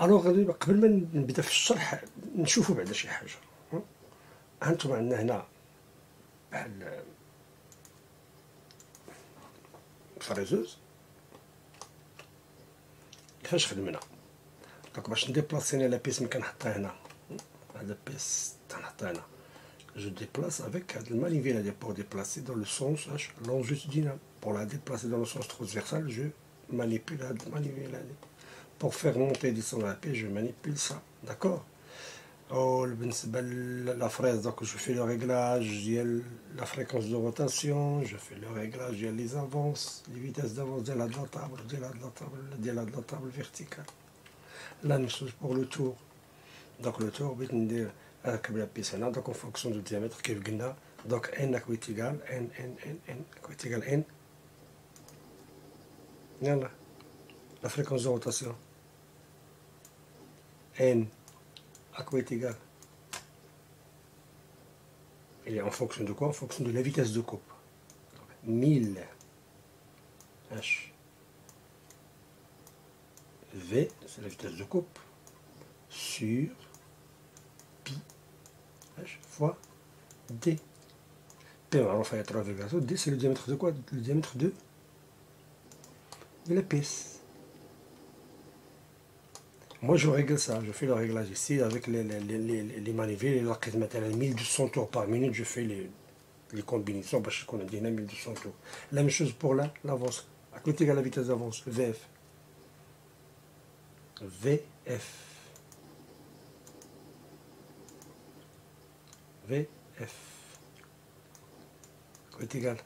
Alors قبل ما نبدأ في الشرح نشوفوا بعدا شي حاجة. هانتوما عندنا هنا بحال fraiseuse. كيفاش خدمنا؟ donc باش ن déplacer la pièce ملي كنحطها هنا. هاد pièce تنحطها هنا. je déplace avec manivelle pour déplacer dans le sens longitudinal. Pour la déplacer dans le sens transversal, je manipule manivelle. Pour faire monter et descendre la pièce, je manipule ça. D'accord? Oh, la fraise, donc je fais le réglage, la fréquence de rotation, je fais le réglage, les avances, les vitesses d'avance de la table, de la table, de la table verticale. La même chose pour le tour. Donc le tour, euh, donc en fonction du diamètre que vous avez, donc n à quoi est égal, n, n, n, n, quoi est égal, n. La fréquence de rotation. n à quoi est égal. Il est en fonction de quoi? En fonction de la vitesse de coupe. 1000 h v, c'est la vitesse de coupe, sur pi Fois D. P, on va faire 3,2. D, c'est le diamètre de quoi? Le diamètre de, de la pièce. Moi, je règle ça. Je fais le réglage ici avec les, les, les, les, les manivelles. Et là, 1200 tours par minute, je fais les, les combinaisons parce qu'on a dit 1200 tours. La même chose pour l'avance. à côté de la vitesse d'avance, VF. VF. VF. Côté égal.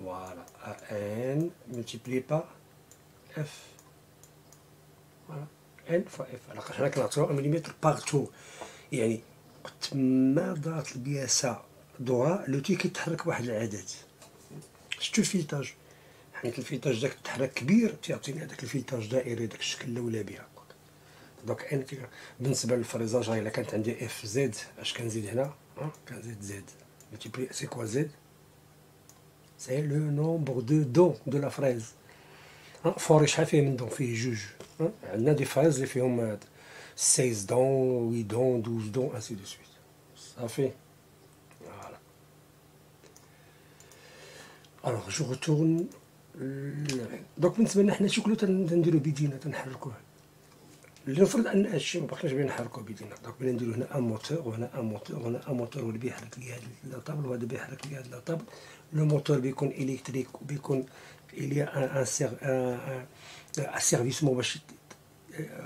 Voilà, n multiplié par f. Voilà, n fois f. Alors حنا كنعطيو مليمتر par tour يعني تما دارت البياسة دورة l'outil كيتحرك بواحد العدد شتو ال filetage حيت ال filetage داك تحرك كبير تيعطيني هذاك ال filetage دائري داك الشكل الاولى بها donc n بالنسبة لل fraisage الا كانت عندي fz اش كنزيد هنا كنزيد زد ملتيبلي سي كوا زد c'est le nombre de dents de la fraise. فوري شحال فيه من dent فيه جوج عندنا des fraises اللي فيهم 16 dents 8 dents 12 dents ainsi de suite صافي voilà alors je retourne donc بالنسبة لنا حنا شكلو تنديرو بيدينا تنحركوه لنفرض أن هادشي مبقيناش بين نحركو بيدينا donc بغينا نديرو هنا un moteur وهنا un moteur وهنا un moteur هو اللي بيحرك لي هاد la table وهذا بيحرك لي هاد la table le moteur بيكون électrique وبيكون il y a un un asservissement باش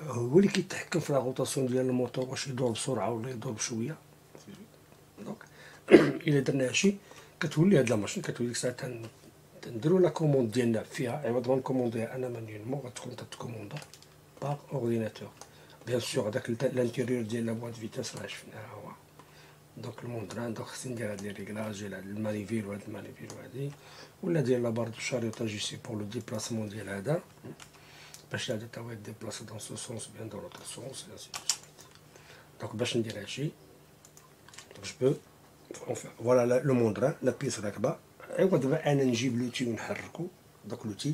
هو اللي كيتحكم في la rotation ديال الموتور واش يدور بسرعة ولا يدور بشوية. donc إلا درنا هادشي كتولي هاد لا ماشين كتولي ديك الساعة تنديرو لا كوموند ديالنا فيها عوض ما نكومونديها أنا مانيولمون غتكون تتكوموندا باغ اورديناتور بيان سور هذاك الانتيريور ديال لا بواد فيتاس راه شفناها هو دونك الموندران دونك خصني ندير هاد لي ريغلاج ديال هاد المانيفيل وهاد المانيفيل وهادي ولا دير لا بار دو شاريوتاج ايسي بور لو ديبلاسمون ديال هذا باش هذا تا هو يديبلاصي دون سو سونس بيان دون لوتر سونس اي انسي دو سويت دونك باش ندير هادشي دونك جو بو فوالا لو موندران لا بيس راكبه ايوا دابا انا نجيب لوتي ونحركو دونك لوتي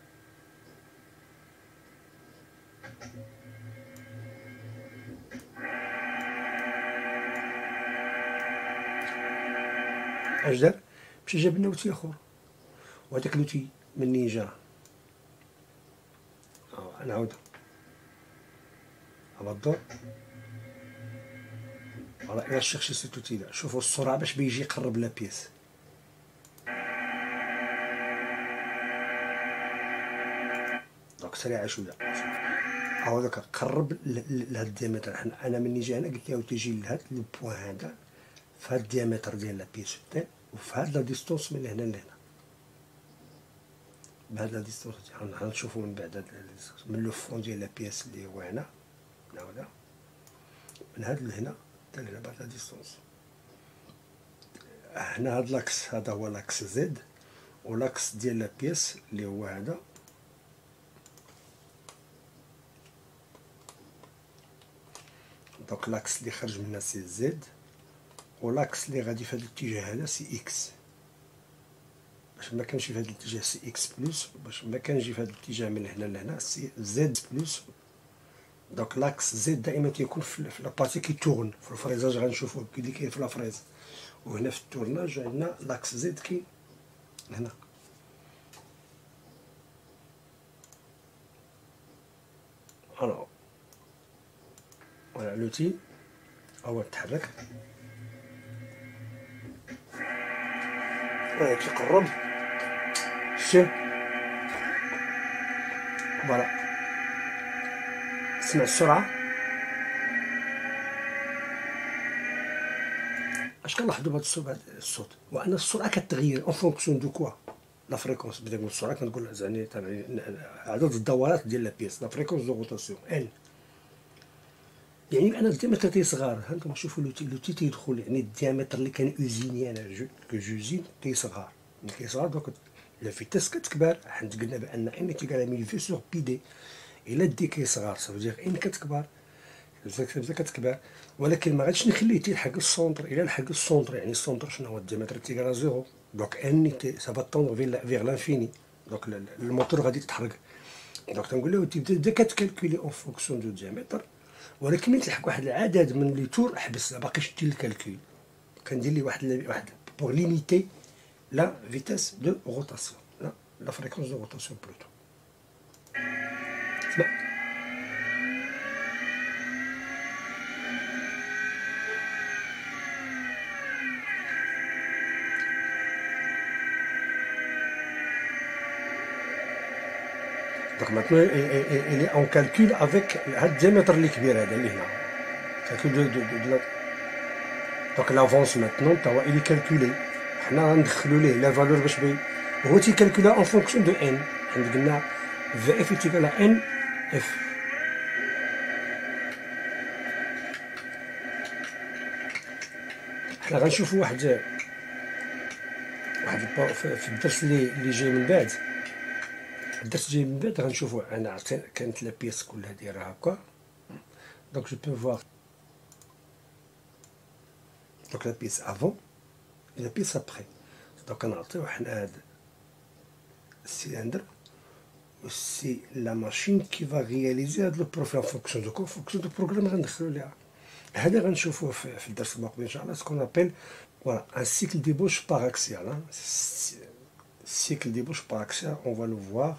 اش دار مشى جاب لنا outil اخر وهذاك l'outil منين جا نعاود على الدور voilà il a cherché cet outil là. شوفوا السرعة باش بيجي يقرب la pièce donc سريعة شوية. هاو داك قرب لهاد ال diamètre. أنا مني جا هنا قلت له تيجي لهاد le point هذا في هاد ال diamètre ديال la pièce تي وفي هاد la distance من هنا لهنا. بهاد la distance غنشوفو من بعد من le fond ديال la pièce اللي هو هنا هنا من هاد لهنا حتى لهنا بهاد la distance هنا هاد l'axe هذا هو l'axe Z و l'axe ديال la pièce اللي هو هذا. donc l'axe اللي خرج منها c'est Z و l'axe اللي غادي في هذا الاتجاه هذا c'est X باش ما كانش في هذا الاتجاه c'est X plus باش ما كنجي في هذا الاتجاه من هنا لهنا c'est Z plus donc l'axe Z دائما تيكون في la partie qui tourne في ال fraisage غنشوفوه كي كاين في la fraise وهنا في ال tournage عندنا l'axe Z كي هنا Alors voilà l'outil هو تحرك voilà تيقرب شتي voilà سمع السرعة اش كنلاحظوا بهذا الصوت وان السرعة كتغير en fonction de quoi la fréquence بدا نقول السرعة كنقول زعني عدد الدورات ديال la pièce la fréquence de rotation n يعني أنا ال diamètre تيصغر هانتوما شوفوا l'outil تيدخل يعني ال diamètre اللي كان usiné أنا que j'usine تيصغر ملي كيصغر دوك la vitesse كتكبر حيت قلنا بأن n ك égale mille V sur pi D. إلا D كيصغر ça veut n كتكبر تبدا كتكبر. ولكن ما غاديش نخليه تيلحق ال centre إلى لحق ال centre يعني ال centre شنو هو؟ ال diamètre ت égale zéro. donc n ça va tendre vers l'infini donc ال moteur غادي يتحرك. دونك تنقول له تبدأ كت calculer en fonction de diamètre ولكن ملي تلحق واحد العدد من les tours حبس باقيش دير ال calcul. كندير لي واحد واحد pour limiter la vitesse de rotation la la fréquence de rotation plutôt Maintenant, elle est en calcul avec le diamètre اللي كبير هذا اللي هنا. De, de, de, de la... Donc l'avance maintenant, il est calculé. حنا غندخلو ليه la valeur باش بي هو تي calcule en fonction de n حيت قلنا Vf ت égale n f حنا غنشوفو واحد واحد في الدرس اللي اللي جاي من بعد الدرس جاي من بعد غنشوفو انا كانت لا بيس كلها دايره هكا دونك جو بو فوار دونك لا بيس افون لا بيس ابخي دونك كنعطيو حنا هاد السيلندر سي لا ماشين كي فا رياليزي هاد لو بروفيل فونكسيون دو كو فونكسيون دو بروغرام غندخلو ليها هذا غنشوفوه في الدرس المقبل ان شاء الله سكون ابيل فوالا ان سيكل دي بوش باغ اكسيال سيكل دي بوش باغ اكسيال اون فا لو فوار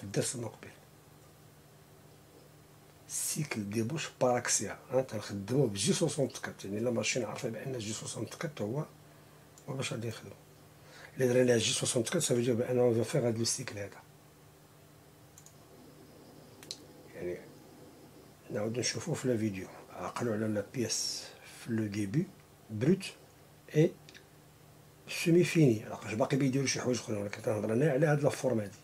في الدرس المقبل. cycle d'ébauche paraxiale تنخدمو ب G 64 يعني la machine عارفه بان G 64 هو هو باش غادي نخدمو الا درنا G 64 ça veut dire بان on va faire هاد le cycle هذا يعني نعاودو نشوفو في la vidéo عقلو على la pièce في le début brute et semi-finie لاقاش باقي بيديرو شي حوايج اخرين ولكن تنهضر أنا على هاد la forme هادي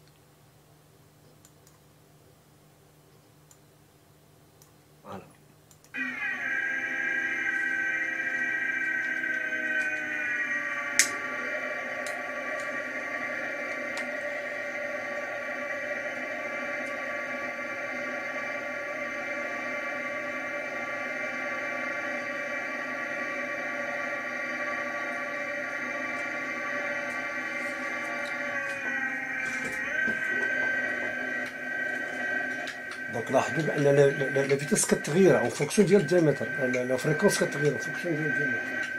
la vitesse كتغير en fonction ديال ال diamètre la fréquence كتغير en fonction ديال ال diamètre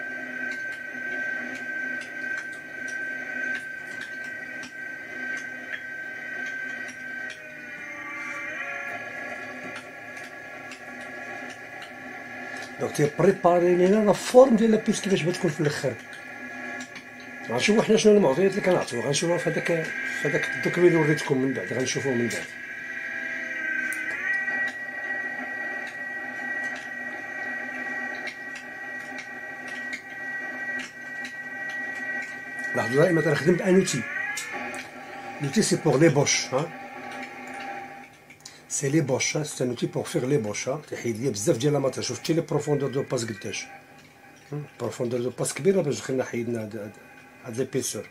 donc لينا la forme ديال la pièce كيفاش بتكون في الآخر غنشوفو حنا شنو المعطيات اللي كنعطيو غنشوفوها في هذاك في هذاك ال document اللي وريتكم من بعد غنشوفوه من بعد لاحظوا دائما كنخدم ب un outil l'outil c'est pour l'ébauche ها c'est l'ébauche c'est un outil pour faire l'ébauche ها تيحيد ليا بزاف ديال ال matière شفتي les profondeurs de passe قداش profondeur de passe كبيره باش دخلنا حيدنا هاد هاد l'épaisseur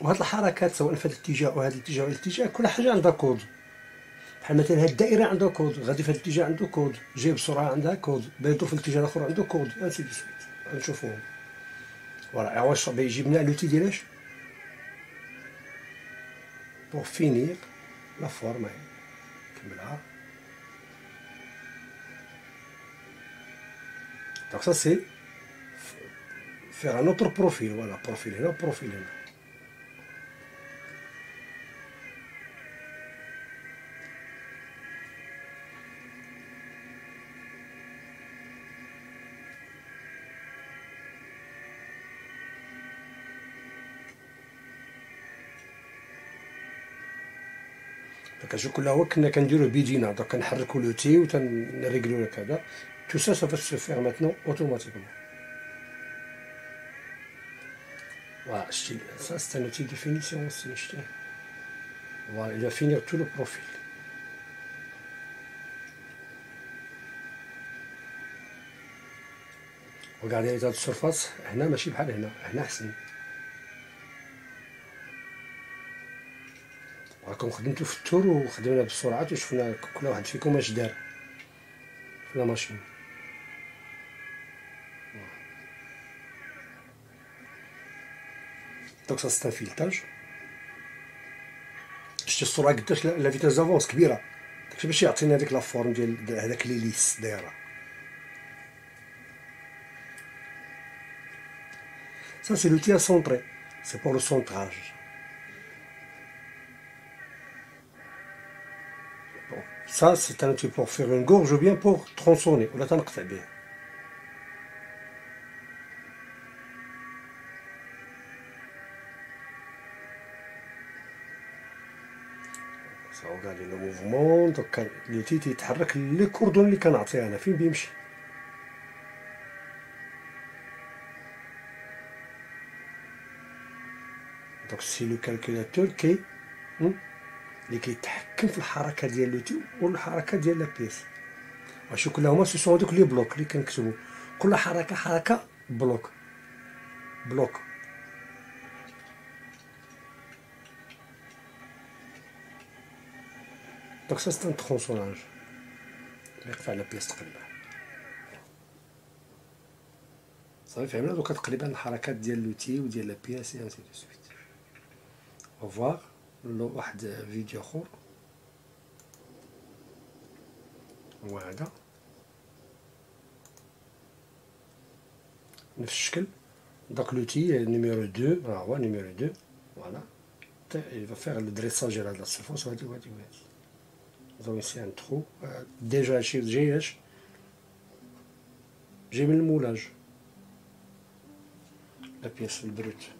وهاد الحركات سواء في هذا الاتجاه أو هذا الاتجاه أو الاتجاه كل حاجة عندها كود بحال مثلا هاد الدائرة عندها كود غادي في هاد الاتجاه عنده كود جاي بسرعة عندها كود بيدور في الاتجاه الأخر عنده كود ainsi de suite نشوفوهم voilà واش بيجيب لنا l'outil ديال اش pour finir la forme كملها donc ça c'est faire un autre profil voilà profil هنا و profil هنا كنشوف كل هو كنا كنديروه بيدينا دونك كنحركو l'outil و تنريغلو كذا tout ça ça va se faire maintenant automatiquement voilà شتي ça c'est un outil de finition c'est شتي voilà il va finir tout le profil. وكاع l'état de surface هنا ماشي بحال هنا احسن راكم خدمتو في ال tour وخدمنا بالسرعات وشفنا كل واحد فيكم اش دار في la machine donc ça c'est filetage شتي السرعه قداش la vitesse d'avance كبيره داكشي باش يعطينا هذيك la forme ديال هذاك l'hélice دايره Ça, c'est l'outil à centrer. C'est pour le. Ça, c'est un outil pour faire une gorge ou bien pour tronçonner. Ou très bien. Ça, regardez le mouvement. Donc, l'outil يتحرك لي كوردون اللي كنعطيه انا فين بيمشي دونك سي لو كالكولاتور كي اللي كيتحكم في الحركة ديال l'outil والحركة ديال la pièce. وشو كلهما ce sont هذوك les blocs اللي كنكتبو. كل حركة حركة bloc. bloc. donc ça c'est un tronçonnage يقطع la pièce تقريبا صافي فهمنا donc تقريبا الحركات ديال l'outil وديال la pièce et ainsi de suite واحد فيديو أخر. هو هذا. نفس الشكل. داك l'outil numéro deux ها هو numéro deux voilà il va faire le dressage de la surface وهادي وهادي وهادي نضرب ici un trou. déjà هادشي جاي اش جاي من ال moulage la pièce ال brute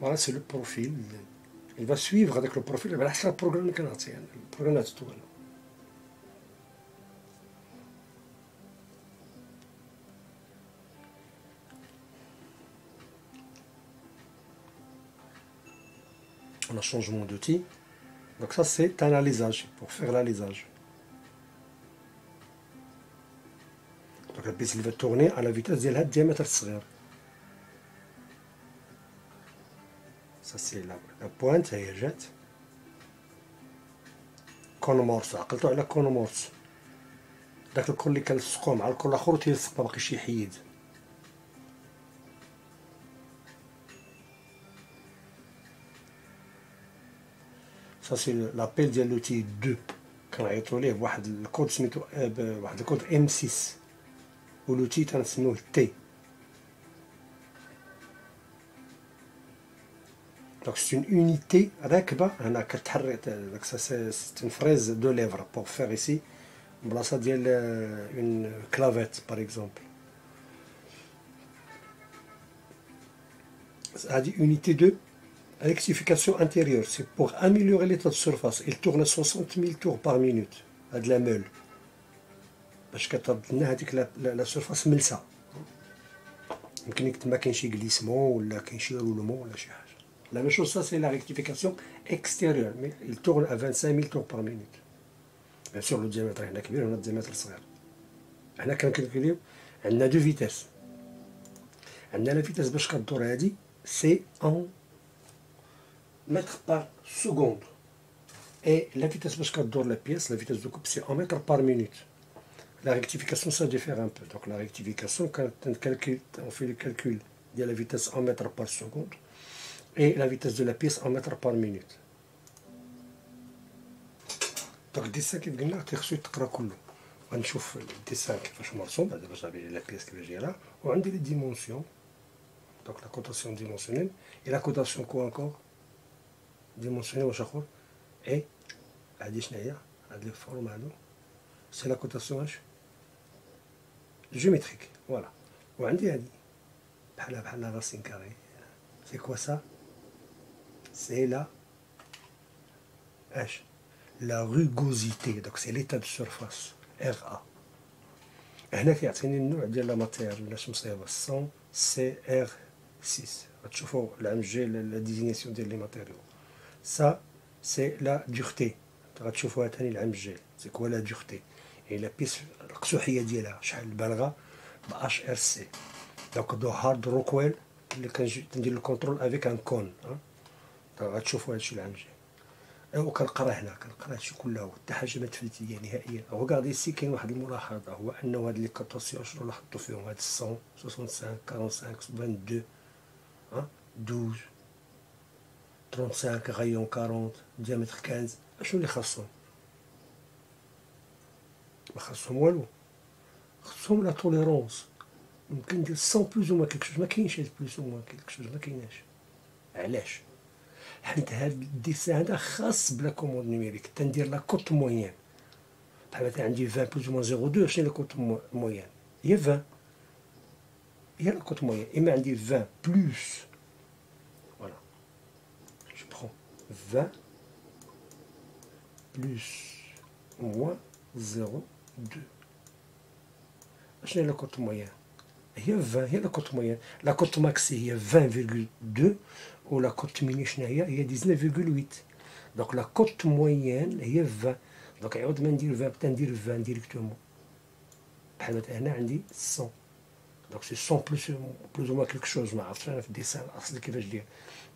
Voilà, c'est le profil. Il va suivre avec le profil. على حسب البروغرام اللي كنعطيه يعني البروغرامات الطوال On a changement d'outil. Donc ça c'est un alisage, pour faire l'alisage. Donc la pièce il va tourner à la vitesse ديالها الديامتر الصغير. ça c'est la, la pointe هي جات كونومورس عقلتو على كونومورس داك الكل اللي كنلصقو مع الكل الآخر تيلصق ما باقيش يحيد سا سي لابيل ديال لوتي دو كنعيطو ليه بواحد الكود سميتو بواحد الكود ام 6 ولوتي تنسميوه تي Donc c'est une unité راكبه هنا كتحرك داك سي une fraise de lèvres pour faire ici بلاصه ديال une clavette par exemple هذه unité de rectification intérieure, c'est pour améliorer l'état de surface. Il tourne 60 000 tours par minute. هاد la meule. باش كترد لنا هذيك لا سورفاس ملسه يمكن لك تما كاين شي غليسمون ولا كاين شي رولمون ولا شي حاجه لا ميم شوز سا سي لا ريكتيفيكاسيون اكستيريور مي il tourne à 25000 tours par minute بيان سور لو ديامتر هنا كبير هنا الديامتر صغير هنا كنكالكوليو عندنا دو فيتاس عندنا لا فيتاس باش كدور هادي سي ان متر بار سكوند اي لا فيتاس باش كدور لا بياس لا فيتاس دو كوب سي ان متر بار مينوت La rectification, ça diffère un peu. Donc la rectification, quand on, calcule, on fait le calcul de la vitesse en mètres par seconde et la vitesse de la pièce en mètres par minute. Donc الديسان كيف قلنا خصو يتقرا كله غنشوف الديسان كيفاش مرسوم بعد باش لا بيس كيفاش دايره وعندي لي ديمونسيون دونك لا كوتاسيون ديمونسيونيل اي لا كوتاسيون كو انكور ديمونسيونيل واش اخر اي هادي شناهي هاد لي فورم هادو سي لا كوتاسيون اش géométrique voilà وعندي هذه بحالها بحال راسين كاري سي كوا سا سي لا اش لا رugosité دونك سي ليتا دو سيرفاس ار ا هنا كيعطيني النوع ديال لا ماتير علاش مصيبه 100 سي ار 6 غتشوفوا العام الجاي لا ديزينيسيون ديال لي ماتيريو سا سي لا دورتي غتشوفوها ثاني العام الجاي سي كوا لا دورتي اي لا بيس القسوحيه ديالها شحال بالغه ب اش ار سي دونك دو هارد روكويل اللي كندير الكونترول افيك ان كون غتشوفوا هادشي العام الجاي. ايوا كنقرا هنا كنقرا هادشي كله حتى حاجة ما تفلت ليا نهائيا regardez ici كاين واحد الملاحظة هو أنه هاد les cotations شنو لاحظتو فيهم هاد 100 65 45 22 ها 12 35 rayon 40 diamètre 15 شنو اللي خاصهم؟ ما خاصهم والو. خاصهم la tolérance. ممكن ندير 100 plus ou moins quelque chose ما كاينش هاد plus ou moins quelque chose ما كايناش. علاش؟ حيت هاد ال dessin هذا خاص ب la commande numérique. تندير la cote moyenne بحال مثلا عندي 20 plus ou moins 02 شنو la cote moyenne هي 20 هي la cote moyenne إما عندي 20 plus voilà je prends 20 plus moins 0 2 شنو la cote moyenne هي 20 هي la cote moyenne la cote maxi هي 20,2 ولا كوت ميني شنو هي هي 19,8 دونك لا كوت موين هي 20 دونك عوض ما ندير 20 بدا ندير 20 ديريكتومون بحال مثلا هنا عندي 100 دونك سي 100 بلوس بلوس ما كيلك شوز ما عرفتش انا في الديسان الاصلي كيفاش دير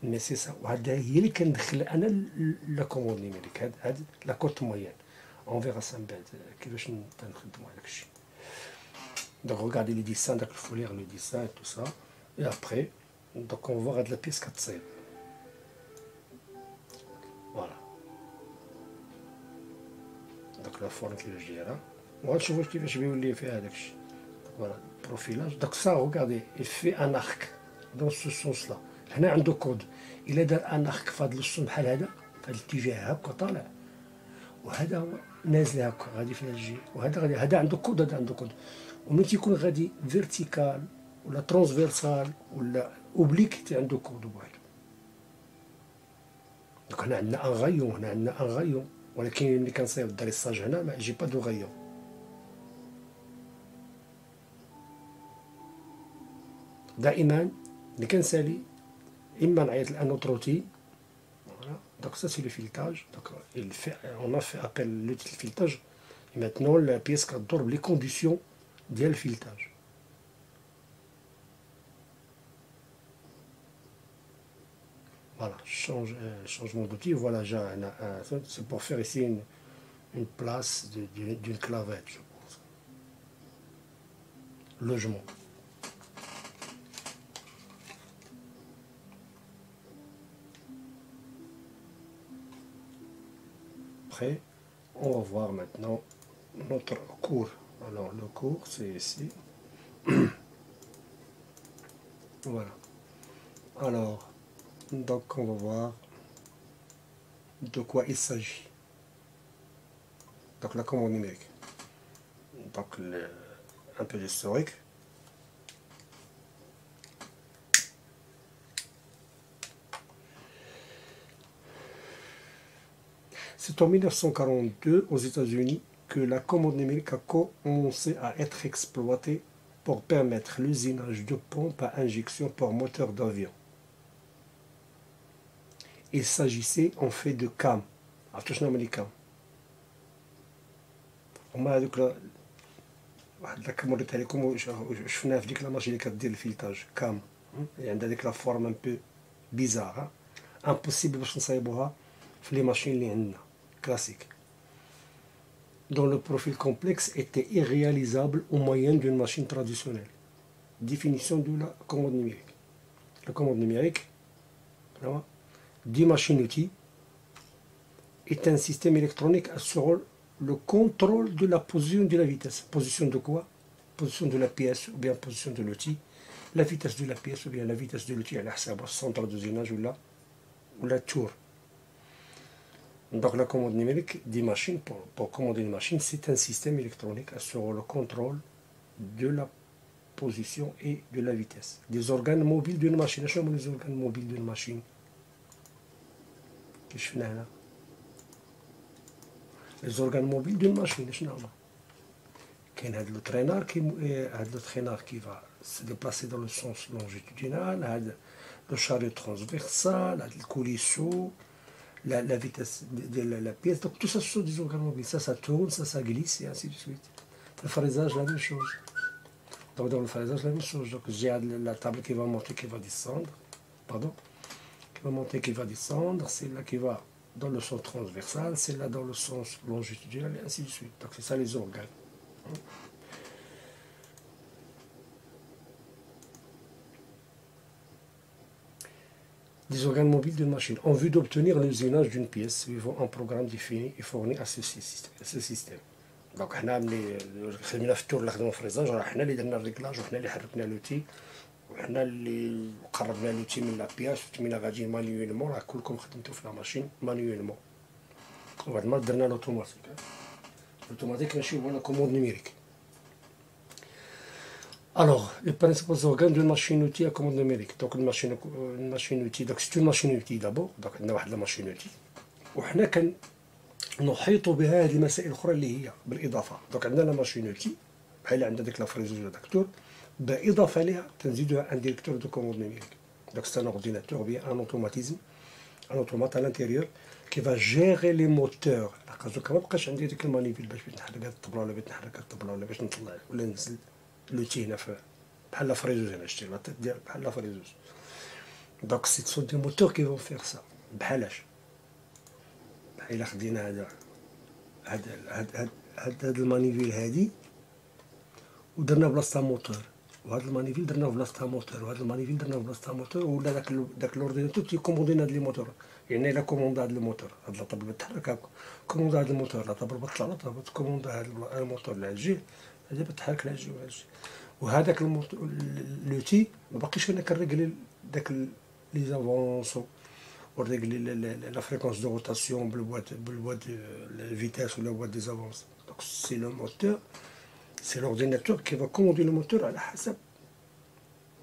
مي سي سا وهذا هي اللي كندخل انا لا كوموند نيميريك هاد لا كوت موين on verra ça من بعد كيفاش نخدموا هذاك الشيء donc regardez les dessins donc il faut lire le dessin et tout ça et après on va voir de la pièce كتصيب voilà donc la forme كيفاش دايره وغتشوفوا كيفاش بيولي فيها الشيء voilà profilage donc ça il fait un arc dans ce sens là هنا عنده كود الا دار un arc في هذا ال sens بحال هذا في هذا الاتجاه هكا طالع وهذا هو نازل هكا غادي في الجي وهذا غادي هذا عنده كود هذا عنده كود ومن تيكون غادي vertical ولا ترانسفيرسال ولا oblique تي عنده كود بوحدو donc هنا عندنا un rayon هنا عندنا un rayon ولكن ملي كنصايب ال dressage هنا ما يجي pas de rayon دائما اللي كنسالي إما نعيط لانوتروتي Donc ça c'est le filetage. Donc il fait, on a fait appel le filetage. Et maintenant la pièce qui les conditions du filetage. Voilà, change, euh, changement d'outil. Voilà, c'est pour faire ici une, une place d'une clavette, je pense. Logement. Après, on va voir maintenant notre cours. Alors, le cours, c'est ici. voilà. Alors, donc on va voir de quoi il s'agit. Donc la commande numérique. Donc un peu d'historique. C'est en 1942 aux États-Unis que la commande numérique a commencé à être exploitée pour permettre l'usinage de pompes à injection pour moteur d'avion Il s'agissait en fait de cam. عرفتوا شنو هما لي كام هما هذوك واحد لاك مريتها لكم شفناها في ديك لا ماشين اللي كدير الفيلتاج كام يعني عندها ديك لا فورم ان بو بيزار امبوسيبل باش نصايبوها في لي ماشين اللي عندنا كلاسيك dont le profil complexe était irréalisable au moyen d'une machine traditionnelle. Définition de la commande numérique. La commande numérique, dit machine-outil, est un système électronique assurant le contrôle de la position de la vitesse. Position de quoi? Position de la pièce ou bien position de l'outil. La vitesse de la pièce ou bien la vitesse de l'outil à la centre d'usinage ou la, ou la tour. Donc la commande numérique des machines, pour, commander une machine, c'est un système électronique assurant le contrôle de la position et de la vitesse. Des organes mobiles d'une machine. Sont les organes mobiles d'une machine اللي شفناه هنا زورغان موبيل دون ماشين شنو هما كاين هاد لو ترينار كي هاد لو ترينار كي فا سي ديبلاسي دون لو سونس لونجيتودينال هاد la, la vitesse de, la, la pièce. Donc tout ça, ce sont des organes mobiles. Ça, ça tourne, ça, ça glisse et ainsi de suite. Le fraisage, la même chose. Donc dans le fraisage, la même chose. Donc j'ai la table qui va monter, qui va descendre. Pardon? monter qui va descendre, celle-là qui va dans le sens transversal, celle-là dans le sens longitudinal, et ainsi de suite. Donc c'est ça les organes. des organes mobiles d'une machine en vue d'obtenir l'usinage d'une pièce suivant un programme défini et fourni à ce système. Donc, on a amené le tour de de fraisage, on a le réglage, on a l'outil. وحنا اللي قربنا l'outil من la pièce وتمينا غاديين manuellement راه كلكم خدمتو في la machine manuellement وبعد ما درنا l'automatique l'automatique ماشي هو la commande numérique les principaux organes d'une machine-outil à commande numérique. Donc, une machine-outil, une machine donc c'est une machine-outil d'abord. Donc, عندنا واحد ال machine-outil. وحنا كان نحيط بها هذه المسائل الأخرى اللي هي بالإضافة. donc عندنا machine-outil بحال عندنا ديك la fraiseuse داكتور. بالإضافة لها تنزيدها un directeur de commande numérique. Donc, c'est un ordinateur ou bien un automatisme, un automate à l'intérieur qui va gérer les moteurs. Donc, ما بقاش عندي ديك ال manivelle باش نحرك هاد الطبلة ولا بغيت نحرك هاد الطبلة ولا باش نطلع ولا ننزل. l'outil هنا في بحال la fraiseuse هنا شتي la tête ديال بحال la fraiseuse donc ce sont des moteurs qui vont faire ça بحالاش بحال الا خدينا هذا هاد هاد هاد, هاد ال manivelle هادي ودرنا بلاصتها موتور وهاد ال manivelle درنا بلاصتها موتور وهاد ال manivelle درنا بلاصتها موتور ولا داك داك l'ordinateur تي commander هاد les moteurs. يعني إلا commanda هاد الموتور هاد la table تحرك commanda هاد ال moteur la table بطلع la table commanda هاد الموتور الجهه هذا بتحرك لهجي وهجي وهذاك l'outil ما باقيش أنا كن régler داك les avances و régler la fréquence de rotation بال boîte بال boîte ال vitesse ولا boîte des avances donc c'est le moteur C'est l'ordinateur qui va commander le moteur على حساب.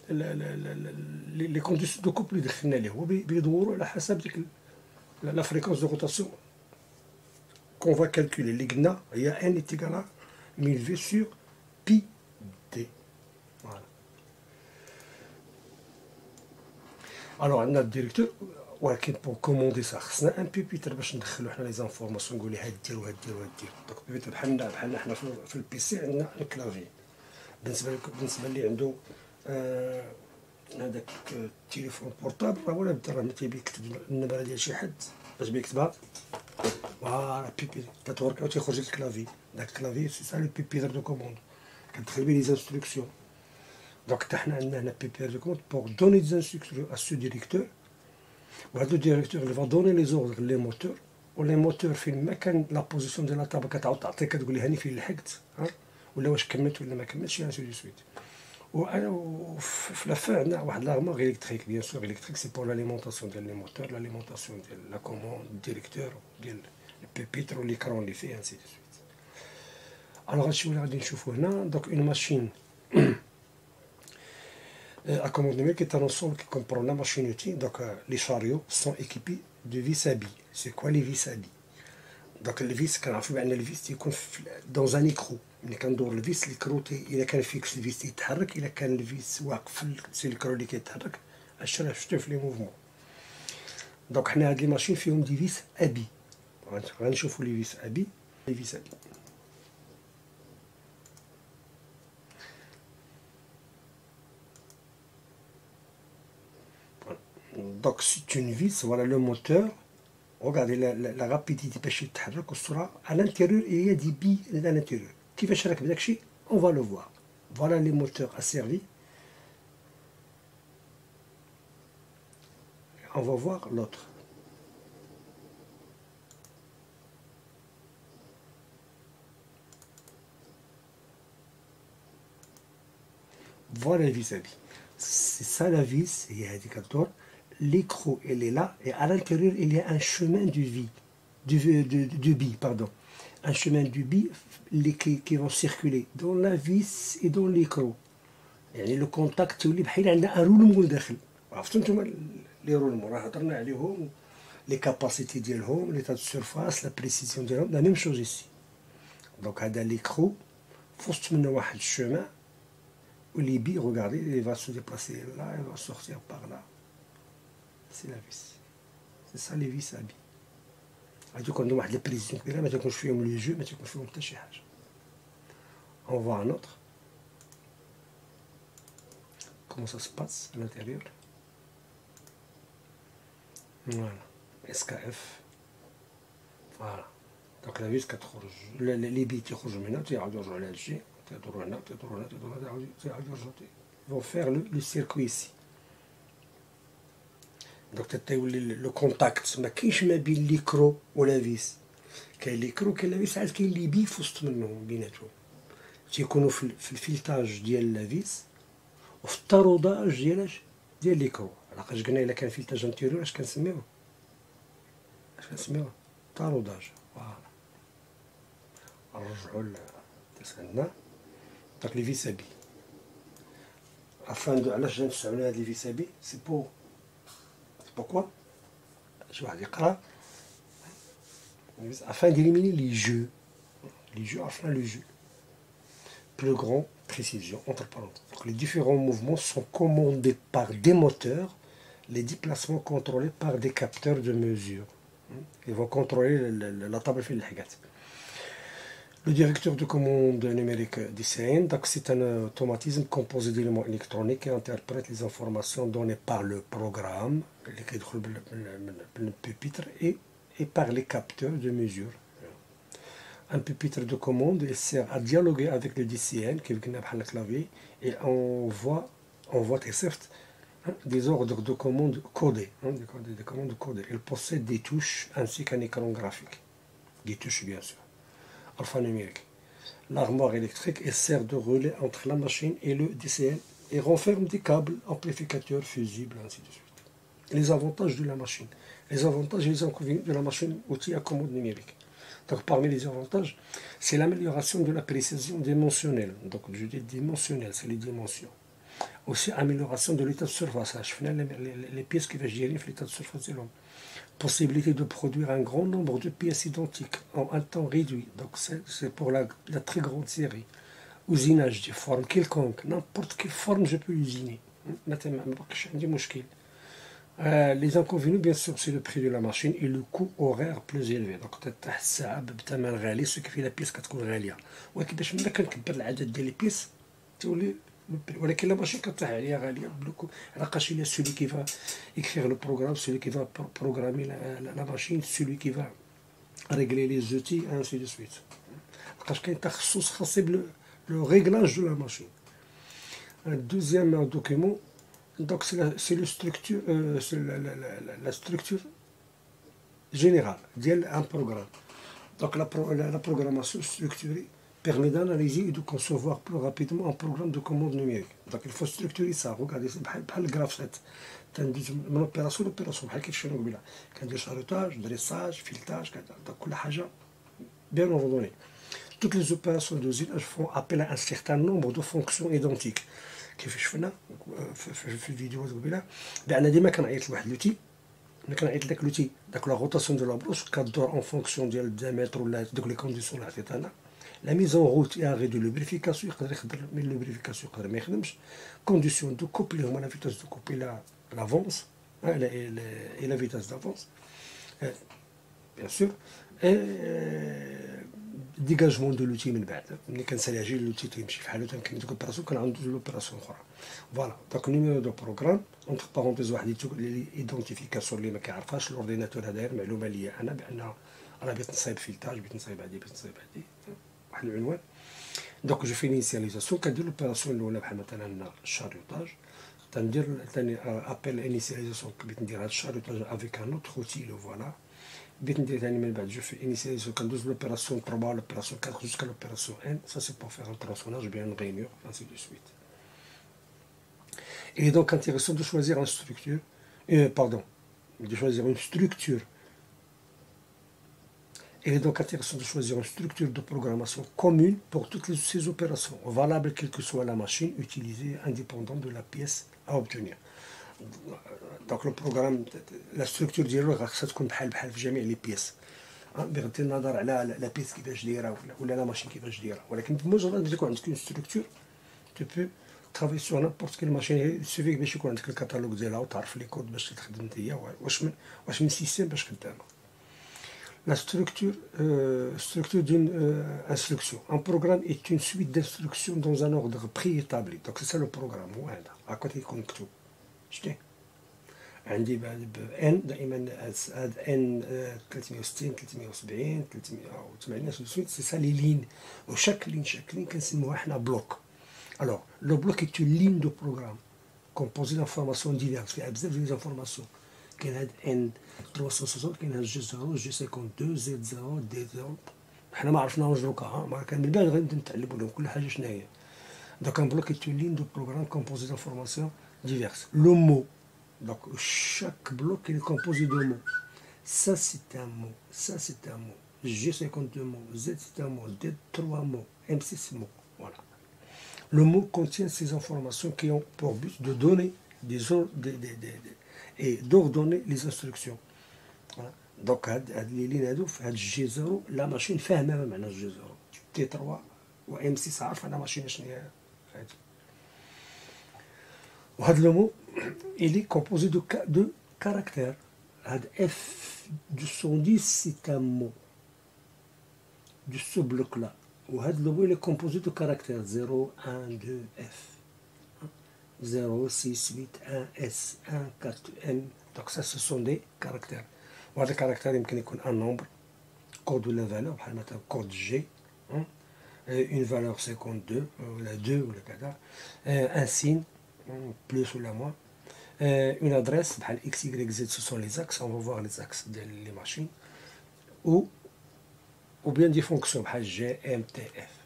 Les conditions de couple la fréquence de rotation qu'on va calculer. اللي كنا, اللي هي n est égal à 1000V sur pi d. Voilà. Alors, notre directeur, ولكن pour commander ça خصنا un pupitre باش ندخلو حنا les informations نقول ليه هاد دير وهاد دير وهاد دير donc pupitre بحالنا بحالنا حنا في ال PC عندنا ال clavier بالنسبة بالنسبة اللي عنده آه هذاك التليفون portable راه ولا بدا راه تيبي يكتب النمرة ديال شي حد باش بيكتبها voilà بيبي تتورك تيخرج ال clavier داك ال clavier c'est ça le pupitre de commande كتدخل بيه les instructions donc حتى حنا عندنا هنا pupitre de commande pour donner des instructions à ce directeur وهذا ال directeur اللي va donner les ordres les moteurs و les moteurs فين ما كان la position ديال la table كتعاود تعطيك كتقول لي هاني فين لحقت ها ولا واش كملت ولا ما كملتش ainsi de suite وفي l'avant عندنا واحد l'armoire électrique bien sûr électrique c'est pour l'alimentation ديال les moteurs l'alimentation ديال la commande directeur ديال البيبيتر واليكرون اللي فيه انسي دو سويت Alors, donc une machine à commande numérique est un ensemble qui comprend la machine outil. Donc, les chariots sont équipés de vis à billes. C'est quoi les vis à billes دونك الفيس كنعرفو بان الفيس تيكون دون ان ايكرو ملي كندور الفيس الكرو الا كان فيكس الفيس تيتحرك الا كان الفيس واقف سي الكرو اللي كيتحرك اش راه شفتو في لي موفمون دونك حنا هاد لي ماشين فيهم دي فيس ابي غنشوفو لي فيس ابي لي فيس ابي Donc c'est une vis, voilà le moteur. Regardez la, la, la rapidité باش يتحرك والسرعة à l'intérieur il y a des billes à l'intérieur. كيفاش راكب داكشي on va le voir. Voilà les moteurs asservis. On va voir l'autre. Voilà la vis à vis. C'est ça la vis, il y a des capteurs l'écrou, elle est là, et à l'intérieur, il y a un chemin du vie, du, du, du bi, pardon. Un chemin du bi les, qui, qui vont circuler dans la vis et dans l'écrou. يعني لو كونتاكت تولي بحال عندنا ان رولمون داخل عرفتوا نتوما لي رولمون راه هضرنا عليهم لي كاباسيتي ديالهم لي تاع سيرفاس لا بريسيزيون ديالهم لا ميم شوز ايسي دونك هذا ليكرو في وسط منه واحد الشومان ولي بي روغاردي il va se déplacer là il va sortir par là سي لا فيس سي سا لي فيس ابي هادوك عندهم واحد البريزيون كبيره ما تكونش فيهم لي جو ما تكون فيهم حتى شي حاجه اون فوا ان اوتر كومون سا سباس ا لانتيريور فوالا اس كا اف فوالا دونك لا فيس كتخرج لي بي تيخرجوا من هنا تيعاودوا يرجعوا على هادشي تيدوروا هنا تيدوروا هنا تيدوروا هنا تيعاودوا يرجعوا فون فيغ لو سيركوي سي donc تيولي le contact ما كاينش ما بين l'écrou و la vis كاين l'écrou كاين la vis ساعات كاين les billes وسط منهم بيناتهم تيكونوا في, في ال filetage ديال la vis وفي ال taraudage ديال ديال l'écrou علاقاش قلنا الا كان filetage intérieur اش كنسميوه اش كنسميوه taraudage voilà نرجعو لتسالنا donc les vis billes افان علاش نستعملو هاد لي فيس بي سي بور Pourquoi Je vais afin d'éliminer les jeux. Les jeux, afin le jeu. Plus grand, précision, entre parenthèses. Les différents mouvements sont commandés par des moteurs, les déplacements contrôlés par des capteurs de mesure. Ils vont contrôler la, la table de le directeur de commande numérique DCN, c'est un automatisme composé d'éléments électroniques qui interprète les informations données par le programme, le pupitre, et, par les capteurs de mesure. Un pupitre de commande il sert à dialoguer avec le DCN, qui est le clavier, et on voit, on voit hein, des ordres de commande codés, hein. Il possède des touches ainsi qu'un écran graphique. Des touches, bien sûr L'armoire électrique sert de relais entre la machine et le DCN et renferme des câbles, amplificateurs, fusibles, ainsi de suite. Les avantages de la machine. Les avantages et les inconvénients de la machine outil à commande numérique. Donc parmi les avantages, c'est l'amélioration de la précision dimensionnelle. Donc je dis dimensionnelle, c'est les dimensions. Aussi amélioration de l'état de surface. Je les, les pièces qui vont gérer l'état de surface de l'homme possibilité de produire un grand nombre de pièces identiques en un temps réduit. Donc c'est pour la, très grande série. Usinage des formes quelconque, n'importe quelle forme je peux usiner. Euh, les inconvénients, bien sûr, c'est le prix de la machine et le coût horaire plus élevé. Donc, ce qui fait la pièce qui est très chère. Mais quand on a le nombre de pièces, ولكن لا ماشين كطيح عليها غاليه بلوكو علاقاش il y a celui qui va écrire le programme celui qui va programmer la, la, la machine celui qui va régler les outils ainsi de suite لقاش كاين تخصص خاص بلو le réglage de la machine un deuxième document donc c'est le structure euh, la, la, la, la structure générale ديال un programme donc la, la, la programmation structurée permet d'analyser et de concevoir plus rapidement un programme de commande numérique. Donc il faut structurer ça. Regardez, c'est بحال الجرافات تندوز من اوبيراسيون لاوبيراسيون بحال كيف شفنا قبيله كندير شاروتاج دريساج فيلتاج دونك كل حاجه bien ordonnée. Toutes les opérations de zilage font appel à un certain nombre de fonctions identiques. كيف شفنا في الفيديو قبيله بان ديما كنعيط لواحد لوتي ملي كنعيط لك لوتي داك لا روتاسيون ديال لابروش كدور اون فونكسيون ديال الديامتر ولا دوك لي كونديسيون اللي عطيتها la mise en route arrêt de lubrification يقدر يخدم مي lubrification يقدر ما يخدمش conditions de coupe هما la vitesse de coupe la l'avance et la vitesse d'avance bien sûr dégagement de l'outil من بعد ملي كنسالي l'outil تيمشي فحالو تنكمل دوك l'opération كنعاود l'opération أخرى voilà donc numéro de programme entre parenthèses واحد identification اللي ما كيعرفهاش ال ordinateur هذا معلومه ليا أنا بان راه بغيت نصايب filetage بغيت نصايب هادي بغيت نصايب هادي واحد العنوان دونك جو في انيسياليزاسيون كندير لوبيراسيون الاولى بحال مثلا الشاريوتاج تندير ثاني ابل انيسياليزاسيون بغيت ندير هاد الشاريوتاج افيك ان اوتر اوتي لو فوالا بغيت ندير ثاني من بعد جو في انيسياليزاسيون كندوز لوبيراسيون 3 لوبيراسيون 4 جوسكا لوبيراسيون ان سا سي بور فيغ ان تراسوناج بيان غينيور ainsi de suite Et donc intéressant de choisir une structure, euh, pardon, de choisir une structure Il est donc intéressant de choisir une structure de programmation commune pour toutes ces opérations, valable quelle que soit la machine utilisée, indépendant de la pièce à obtenir. Donc le programme, la structure ديالو خاصها تكون بحال بحال في جميع لي بيس بغض النظر على لا بيس كيفاش دايره ولا لا ماشين كيفاش دايره ولكن بمجرد ما يكون عندك اون ستركتور تو بو ترافي سور نابورت كيل ماشين سوفيك باش يكون عندك الكاتالوج ديالها وتعرف لي كود باش تخدم انت واش من واش من سيستيم باش خدامه la structure, euh, structure d'une euh, instruction. Un programme est une suite d'instructions dans un ordre préétabli. Donc c'est ça le programme. وهذا هكا تيكون مكتوب شتي عندي بعد ان دائما هاد ان 360 370 380 سي سا لي لين وشاك لين شاك لين كنسموها حنا بلوك الوغ لو بلوك est une ligne de programme composée d'informations diverses فيها بزاف ديال ليزانفورماسيون كاين هاد ان 360 كاين هاد جي 0 جي 52 زد 0 دي 0 حنا ما عرفناهمش دروكا ما كان من بعد غادي نتعلموا لهم كل حاجه شنو هي دونك ان بلوك ايت لين دو بروغرام كومبوزي d'informations diverses لو مو دونك chaque bloc il est composé de mots ça c'est un mot ça c'est un mot G52 mots Z c'est un mot D 3 mots M6 mots voilà le mot contient ces informations qui ont pour but de donner des, des, des, des et d'ordonner les instructions voilà. دونك هاد هاد لي لين هادو في هاد الجي زيرو لا ماشين فاهمه ما معنى الجي زيرو تي 3 و ام 6 عارفه لا ماشين شنو هي هادي وهاد لو مو الي كومبوزي دو دو كاركتير هاد اف 210 سي ان مو دو سو بلوك لا وهاد لو مو الي كومبوزي دو كاركتير 0 1 2 اف 0, 6, 8, 1, S, 1, 4, M. Donc ça, ce sont des caractères. وهذا الكاركتير يمكن يكون ان نومبر كود ولا فالور بحال مثلا كود جي اون فالور 52 ولا 2 ولا كذا ان سين بلوس ولا موان اون ادريس بحال اكس يكريك زد سو سون لي زاكس اون فوا لي زاكس ديال لي ماشين و ou bien des fonctions بحال جي ام تي اف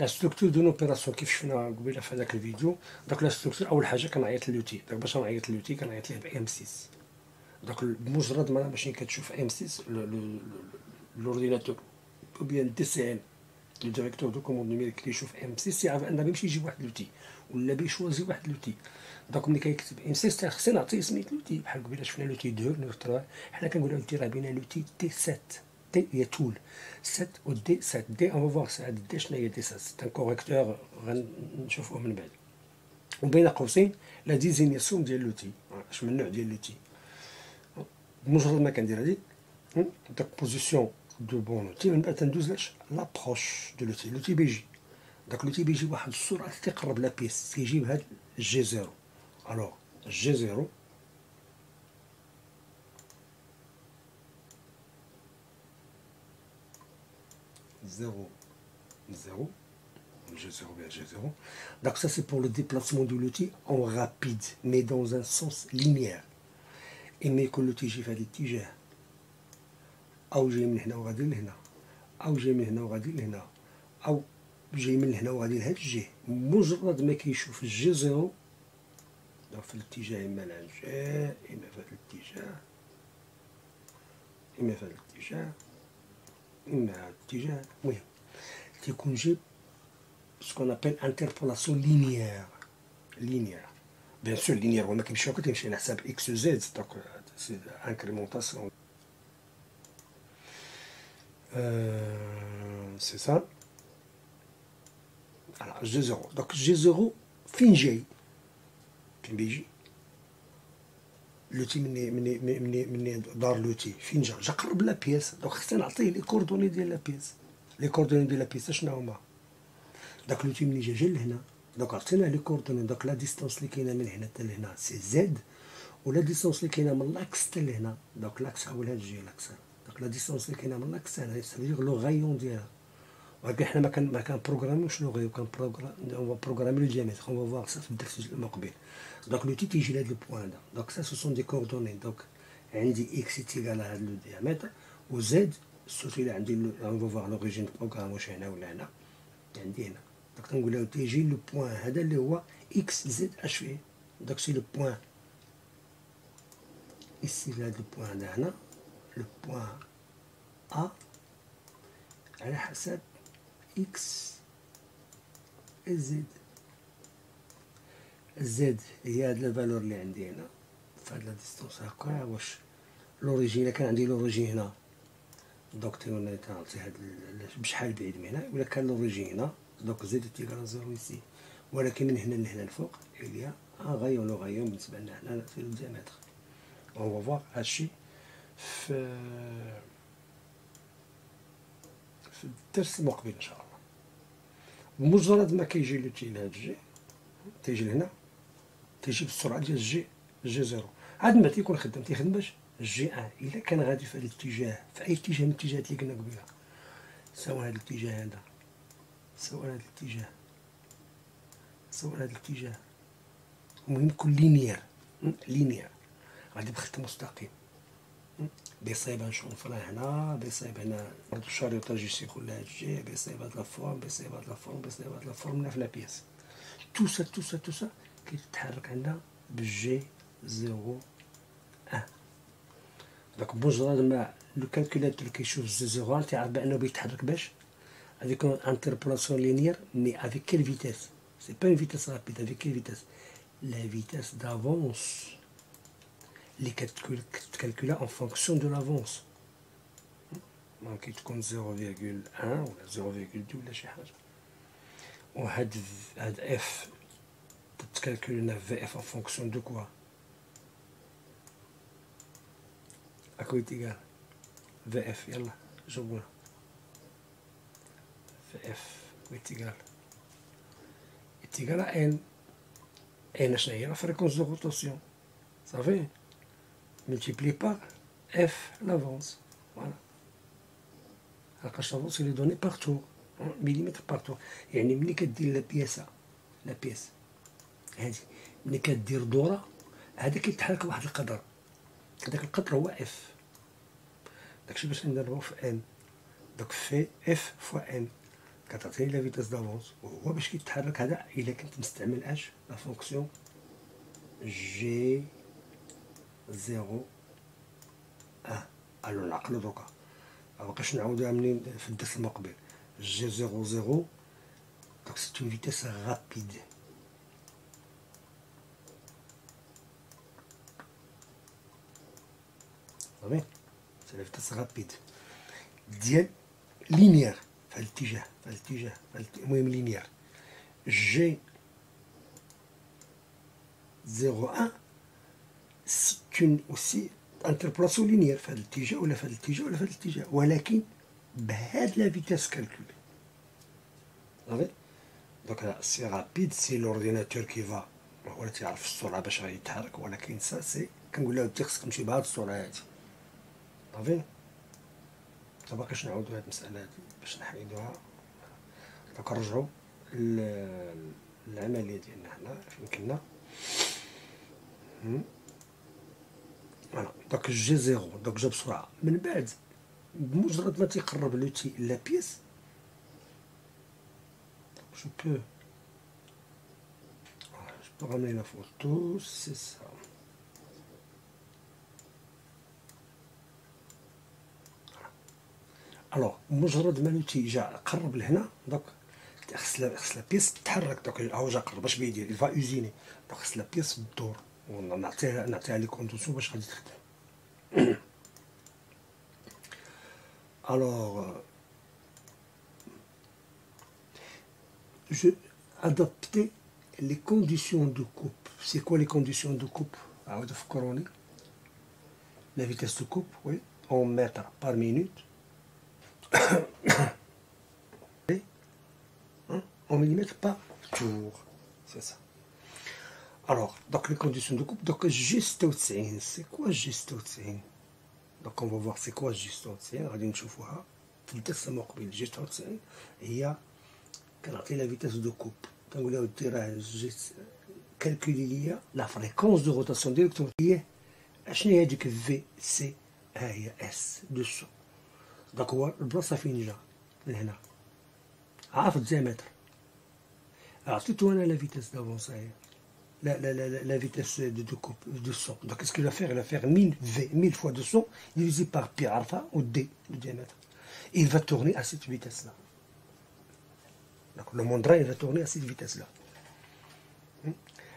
la structure d'une opération كيف شفنا قبيلة في هذاك الفيديو. donc la structure أول حاجة كنعيط ل l'outil donc باش نعيط ل l'outil كنعيط ليه M 6 donc بمجرد ما ماشي كتشوف M 6 l'ordinateur ou bien DCN le directeur de commande numérique كيشوف M 6 يعرف انه بيمشي يجيب واحد l'outil ولا بي choisir واحد l'outil donc ملي كيكتب M 6 خصنا نعطيه سميت l'outil بحال قبيلة شفنا l'outil 2 l'outil 3 حنا كنقولوا l'outil راه بين l'outil T 7 T, il y a tout. 7 ou D, 7. D, on va voir ça. D, شنو هي D, c'est un correcteur غنشوفوه من بعد. وبين قوسين la désignation ديال l'outil اش من نوع ديال l'outil بمجرد ما كندير هادي داك position de bon l'outil من بعد تندوز لاش l'approche de l'outil l'outil بيجي داك l'outil بيجي بواحد السرعه تقرب la pièce كيجيب هاد G zéro alors G zéro zéro, zéro, G0 vers G0. Donc ça c'est pour le déplacement de l'outil en rapide, mais dans un sens linéaire. Et mais que l'outil جي في هذا الاتجاه أو جاي من هنا وغادي لهنا أو جاي من هنا وغادي لهنا أو جاي من هنا وغادي لهاد الجهة مجرد ما كيشوف الجي زيرو في الاتجاه إما العجاء إما في هذا الاتجاه إما في هذا الاتجاه oui, ce qu'on appelle interpolation linéaire. Linéaire. Bien sûr, linéaire, on a quelque chose à côté, chez la simple X, Z, donc c'est incrémentation. Euh, c'est ça. Alors, G0. Donc, G0, fin Fin BJ. لوتي مني مني مني مني دار لوتي. فين جا؟ جا قرب لا بياس دونك خصني نعطيه لي كوردوني ديال لا بياس les coordonnées ديال la pièce شنو هما؟ داك l'outil مني جا جا لهنا. donc عطينا les coordonnées. donc la distance اللي كاينة من هنا حتى لهنا c'est Z. ولا ديستونس اللي كاينة من لاكس حتى لهنا. donc l'axe هو لهاد الجهه لاكس دونك la distance اللي كاينة من l'axe هنا سافيدير لو غايون ديالها. ولكن حنا ما كان ما كان programmيوش le rayon كان programme programmer le on voit ça في الدرس المقبل donc l'outil تيجي لهاد ال point هذا donc ça ce sont des coordonnées donc عندي X égale هاد le diamètre و زد سوتي الا عندي اون فوا فوار لوريجين بروغرام واش هنا ولا هنا. عندي هنا. دونك تنقول له تيجي لو بوان هذا اللي هو إكس زد اش في دونك سي لو بوان ici لهاد البوان هذا هنا. لو بوان ا على حسب إكس زد زد هي هاد الفالور اللي عندي هنا. فهاد la distance هكا. واش l'origine؟ كان عندي l'origine هنا. donc تنعطي هاد بشحال بعيد من هنا. ولا كان l'origine هنا. donc Z égale zéro ici. ولكن من هنا لهنا الفوق إليا un rayon le rayon بالنسبة لنا هنا في ال diamètre. on voit هادشي في في الدرس المقبل إن شاء الله. بمجرد ما كيجي l'outil لهاد ال G تيجي لهنا تيجي بالسرعه ديال الجي جي زيرو. عاد ما تيكون خدام تيخدم باش جي أن. إلا كان غادي في هذا الاتجاه في أي اتجاه من الاتجاهات اللي قلنا قبيلة. سواء هذا الاتجاه هذا سواء هذا الاتجاه سواء هذا الاتجاه. المهم يكون لينيير لينيير غادي بخط مستقيم. بيصيب نشوف راه هنا بيصيب هنا هاد الشريطه يجي كل هاد الجي بيصيب هاد لافورم بيصيب هاد لافورم بيصيب هاد لافورم في لا بياس تو سا تو سا تو سا كيتحرك عندنا بالجي زيرو ان دونك بمجرد ما لو كالكولاتور كيشوف جي زيرو ان تيعرف بانه بيتحرك باش avec une interpolation linéaire, mais avec quelle vitesse? C'est pas une vitesse rapide, avec quelle vitesse? La vitesse d'avance اللي كتكالكولا اون فونكسيون دو لافونس ممكن تكون 0.1 ولا 0.2 ولا شي حاجه وهاد هاد اف تتكالكولينا في اف اون فونكسيون دو كوا اكو تيغال في اف يلا جاوبونا في اف ويتيغال تيغال ان ان شنو هي لا فريكونس دو روتاسيون صافي multiplié par f, l'avance. Voilà. l'avance, il est donné par tour, millimètre par tour. يعني ملي كدير la pièce la pièce هادي ملي كدير دورة هذا كيتحرك بواحد القدر هذاك القدر هو F داكشي باش نضربو في N donc VF F fois N كتعطيني la vitesse d'avance وهو باش كيتحرك هذا إلا كنت مستعمل اش la fonction G 0 1 آه، alors نعقلو دابا. مابقاش نعاودوها منين في الدرس المقبل. G 0 0 donc c'est une vitesse rapide. صافي c'est la vitesse rapide. ديال linéaire. في الاتجاه في الاتجاه المهم linéaire. G 0 1 c'est une aussi interpolation linéaire في هذا الاتجاه ولا في هذا الاتجاه ولا في هذا الاتجاه ولكن بهاد la vitesse calculée صافي donc c'est rapide c'est l'ordinateur qui va هو اللي تيعرف السرعه باش غيتحرك ولكن سا سي كنقول له انت خصك تمشي بهاد السرعه هادي صافي دابا باش نعاودو هاد المساله هادي باش نحيدوها دونك نرجعو للعمليه ديالنا حنا فين كنا فوالا دونك جي زيرو دونك جا بسرعة من بعد بمجرد ما تيقرب لوتي لا بيس جو بو جو بو رامي لا فوتو سي سا الوغ مجرد ما لوتي جا قرب لهنا دونك خص لا بيس تتحرك دوك هو جا قرب باش بيدير الفا اوزيني دونك خص لا بيس تدور ونعطيها نعطيها لي كونديسيون باش غادي تخدم الوغ je adapter les conditions de coupe. C'est quoi les conditions de coupe عاود فكروني la vitesse de coupe oui en mètres par minute en millimètres par tour. C'est ça. Alors, donc les conditions de coupe, donc juste au c'est quoi juste au Donc on va voir c'est quoi juste au غادي نشوفوها في الدرس المقبل juste au هي كنعطي la vitesse de coupe تنقولها ودي راه جيت كالكولي ليا لا فريكونس دو روتاسيون ديالك هي اشنو هي هذيك في سي ها هي اس دو سو دونك هو البلاصه فين جا من هنا عارف الديامتر عطيتو انا لا فيتاس دافونساي لا لا لا لا فيتاس دو دو كوب دو سون دونك اسكو لا فيغ لا فيغ 1000 في 1000 fois de son divisé par pi عرفها و دي le diamètre il va tourner à cette vitesse là donc le mondra il va tourner à cette vitesse là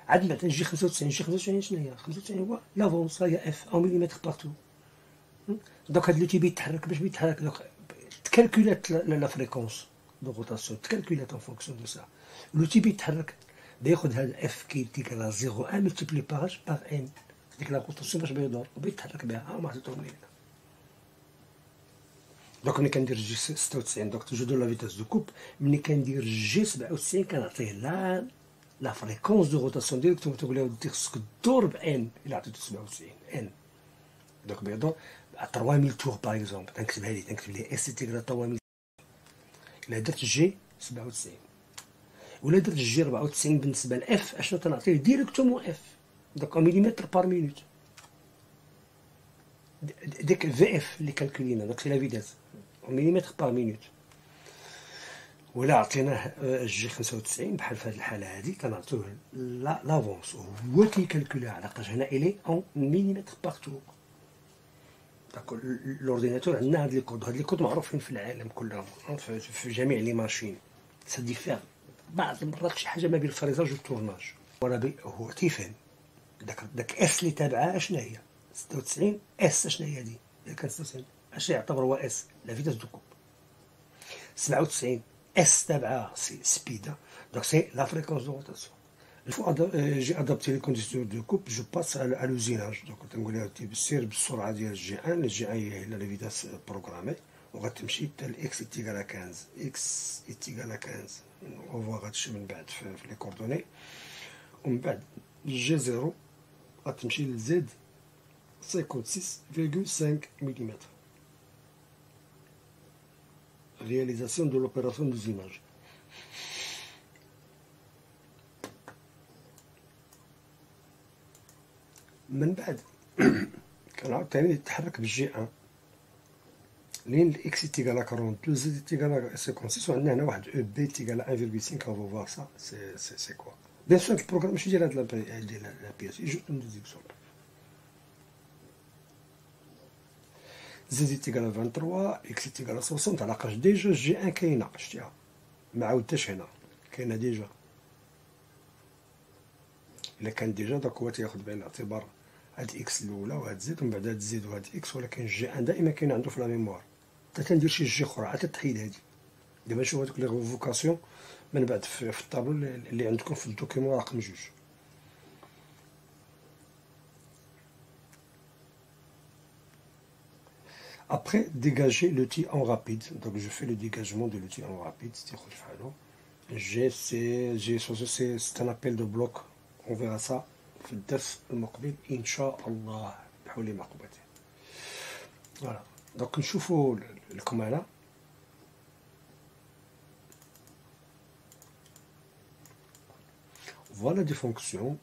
عاد بعد نجي 95 نجي 95 شنو هي 95 هو لافونس هي اف او مليمتر بارتو دونك هاد لوتي بيتحرك باش بيتحرك دونك تكالكولات لا فريكونس دو روتاسيون تكالكولات اون فونكسيون دو سا لوتي بيتحرك بياخد هذا اف كي تيكالا 0 1 ملتيبلي باغ باغ ان ديك لا روتاسيون باش بيدور وبيتحرك بها ها ما تطور لينا donc ملي كندير G 96 donc toujours de la vitesse de coupe ملي كندير G 97 كنعطيه la la fréquence de rotation ديالك نتوما تقول له ودي خصك دور ب N الا عطيتو 97 N donc بيدور 3000 tours par exemple تنكتبها لي تنكتب لي S égale 3000 الا درت G 97 ولا درت G 94 بالنسبة l'F أشنو تنعطيه؟ directement F donc millimètre par minute ديك VF اللي calculينا c'est la vitesse millimètre par minute ولا عطيناه G 95 بحال في هذه الحالة هذه كنعطيوه l'avance هو كي calculيها علاقاش هنا الي en millimètre par tour l'ordinateur عندنا هاد les codes. هاد les codes معروفين في العالم كله في جميع les machines. ça diffère بعض المرات شي حاجة ما بين ال fraisage وال tournage ولا هو تيفهم داك داك S اللي تابعها اشنا هي؟ 96 S اشنا هي هادي إذا كان 96 أش يعتبر هو S؟ la vitesse de coupe 97 S تابعها c'est speed donc c'est la fréquence de rotation. J'ai adapté les conditions de coupe je passe على l'usinage donc تنقول لها سير بالسرعه ديال ال G un ال G un هي la vitesse programmée وغتمشي حتى ال X est égal 15 X est égal 15 اون هادشي من بعد في, les coordonnées. ومن بعد G zéro غتمشي ل Z 56,5 ملم réalisation de l'opération d'usinage. من بعد كان عاوتاني يتحرك بال G un لين ال X est égal 42 Z est égal 56 وعندنا هنا واحد EB est égal 1.5 on va voir ça c'est c'est quoi bien sûr ال programme ماشي ديال هاد la pièce juste deux exemples Z est égal 23 X est égal 60 علاقاش déjà G un كاينة. شتيها. ما هنا. كاينة déjà. إلا كان déjà داك هو تياخد بعين الاعتبار هاد X الأولى وهاد Z ومن بعد هاد Z وهاد X ولكن G un دائما كاين عنده في la mémoire حتى تندير شي جي اخرى حتى تحيد هادي دابا نشوف هادوك لي ريفوكاسيون من بعد في الطابلو اللي عندكم في الدوكيمون رقم جوج Après, dégager l'outil en rapide. Donc, je fais le dégagement de l'outil en rapide. J'ai c'est un appel de bloc. On verra ça في الدرس المقبل إن شاء الله بحول مقبته. Voilà. Donc, نشوفوا الكمالة. Voilà des fonctions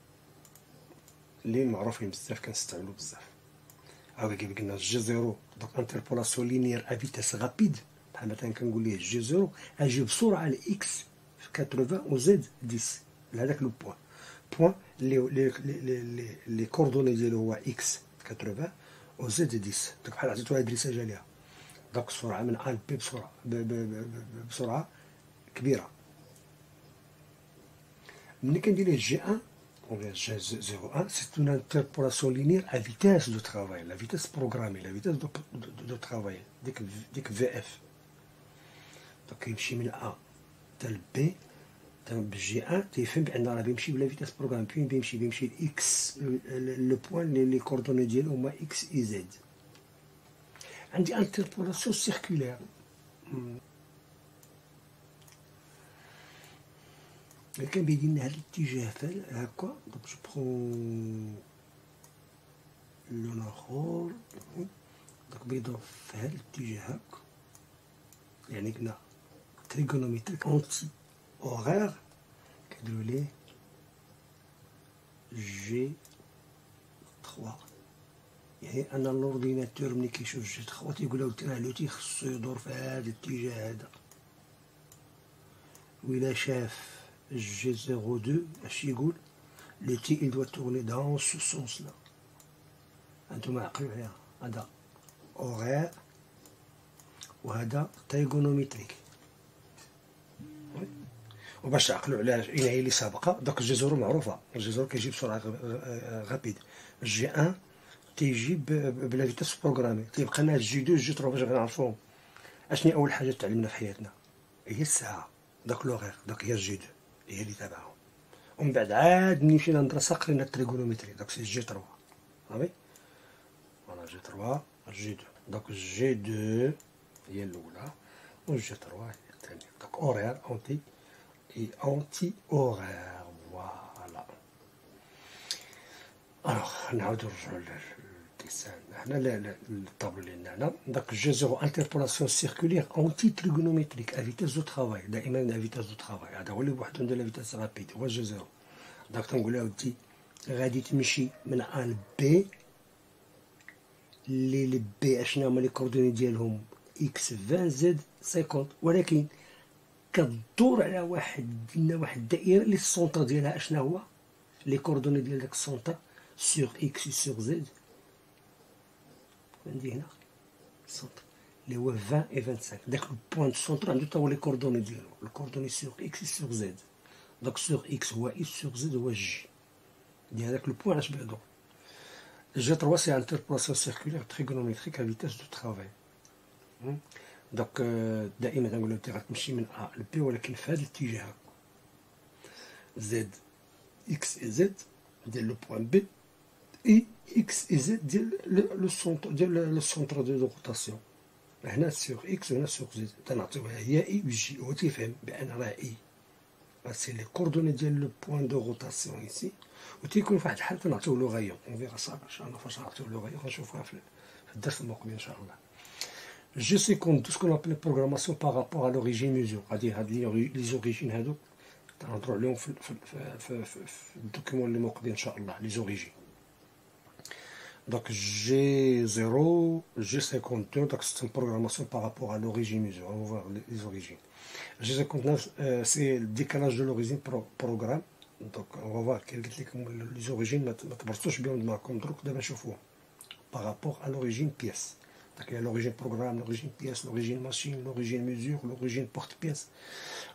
اللي معروفين بزاف كنستعملو بزاف. هاكا كيف قلنا جي زيرو دونك انتربولاسيون لينيير ا فيتاس رابيد بحال مثلا كنقول ليه جي زيرو اجي بسرعه لاكس في 80 و زد 10 لهذاك لو بوان بوان لي لي لي لي كوردوني ديالو هو اكس 80 و زد 10 دونك بحال عطيتو ادريساج عليها دونك السرعه من ا بي بسرعه بسرعه كبيره ملي كندير ليه جي 1 ولا جي 01 سي اون انتربولاسيون لينير ا فيتاس دو ترافاي لا فيتاس بروغرامي لا فيتاس دو, دو, ترافاي ديك ديك في اف دونك كيمشي من ا حتى بي بالجي 1 تيفهم بان راه بيمشي بلا فيتاس بروغرام فين بيمشي بيمشي لاكس لو بوان لي كوردوني ديالو هما اكس اي زد عندي انتربولاسيون سيركولير كان بيدي لنا هذا الاتجاه هكا دونك جو برون لون اخر دونك بيضرب في هذا الاتجاه هكا يعني قلنا تريغونوميتريك اونتي اوغير كنديرو ليه جي 3 يعني أنا l'ordinateur ملي كيشوف G 3 تيقول له راه l'outil خصو يدور في هذا الاتجاه هذا. وإلا شاف G02 اش يقول؟ l'outil il doit tourner dans ce sens là أنتم عقلوا عليها. هذا horaire وهذا trigonométrique. وباش تعقلوا على هي اللي سابقة. donc ال G zéro معروفة. ال G zéro كيجي بسرعة rapide. G un تيجي ب la vitesse programmée تيبقى لنا G deux G trois باش نعرفوهم اشني اول حاجة تعلمنا في حياتنا. هي الساعة. داك لوغير. داك هي الجي دو هي اللي تابعهم. ومن بعد عاد ملي مشينا للمدرسه قرينا ال trigonométrie داك سي جي 3 صافي voilà G 3 G 2 donc G 2 هي الأولى. و G 3 هي الثانية. donc horaire anti. et anti-horaire. voilà. Alors. نعاودو نرجعو عندنا vitesse de travail دائما à vitesse de travail هذا هو اللي بوحدو عنده la vitesse rapide هو zéro داك تنقول له ودي غادي تمشي من A ل B اللي ل B اشنا هما les coordonnées ديالهم X 20 Z 50 ولكن كدور على واحد قلنا واحد الدائره اللي ال centre ديالها اشنا هو les coordonnées ديال داك ال centre sur X sur Z عندي هنا السونتر اللي هو 20 اي 25 داك البوان سونتر عنده تا هو لي كوردوني ديالو الكوردوني سور اكس سور زد داك سور اكس هو اي سور زد هو جي ديال هذاك البوان اش بعدو جي 3 سي انتربولاسيون سيركولير تريغونوميتريك ا فيتاس دو ترافاي دونك دائما نقول انت غتمشي من ا لبي ولكن في هذا الاتجاه زد اكس اي زد ديال لو بوان بي اي اكس اي زد ديال لو سونتر ديال لو سونتر دو روتاسيون هنا سيغ اكس وهنا سيغ زد تنعطيوها هي اي و جي هو تيفهم بان راه اي سي لي كوردوني ديال لو بوان دو روتاسيون ايسي و تيكون في واحد الحال تنعطيو لو غايون اون فيغا صافي ان شاء الله فاش نعطيو لو غايون غنشوفوها في الدرس المقبل ان شاء الله جي سيكون دو سكون ابل بروغراماسيون بارابور ا لوريجين ميزور غادي هاد لي زوريجين هادو تنهضرو عليهم في, في, في, في, في الدوكيمون اللي مقبل ان شاء الله لي زوريجين Donc G0, G52, donc c'est une programmation par rapport à l'origine mesure. On va voir les, origines. G59, euh, c'est le décalage de l'origine pro programme. Donc on va voir quelles les origines, par rapport à l'origine pièce. Donc il y a l'origine programme, l'origine pièce, l'origine machine, l'origine mesure, l'origine porte-pièce,